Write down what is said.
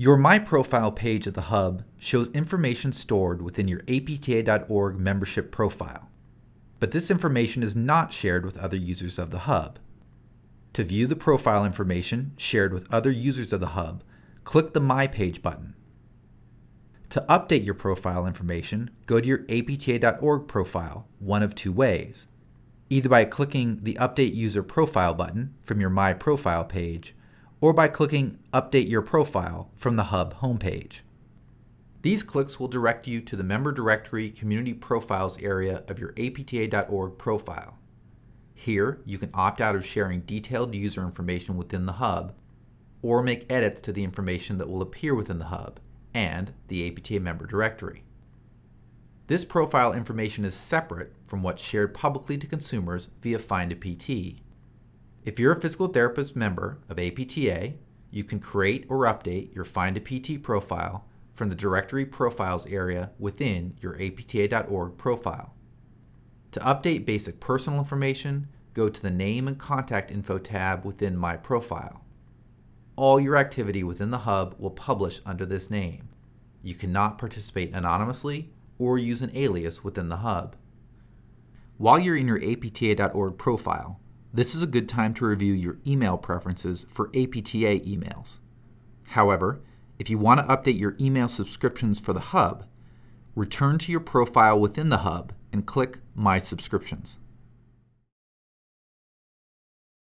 Your My Profile page at the Hub shows information stored within your apta.org membership profile, but this information is not shared with other users of the Hub. To view the profile information shared with other users of the Hub, click the My Page button. To update your profile information, go to your apta.org profile one of two ways. Either by clicking the Update User Profile button from your My Profile page, or by clicking Update Your Profile from the Hub homepage. These clicks will direct you to the Member Directory Community Profiles area of your apta.org profile. Here, you can opt out of sharing detailed user information within the Hub, or make edits to the information that will appear within the Hub and the APTA member directory. This profile information is separate from what's shared publicly to consumers via Find a PT. If you're a physical therapist member of APTA, you can create or update your Find a PT profile from the Directory Profiles area within your apta.org profile. To update basic personal information, go to the Name and Contact Info tab within My Profile. All your activity within the Hub will publish under this name. You cannot participate anonymously or use an alias within the Hub. While you're in your apta.org profile, this is a good time to review your email preferences for APTA emails. However, if you want to update your email subscriptions for the Hub, return to your profile within the Hub and click My Subscriptions.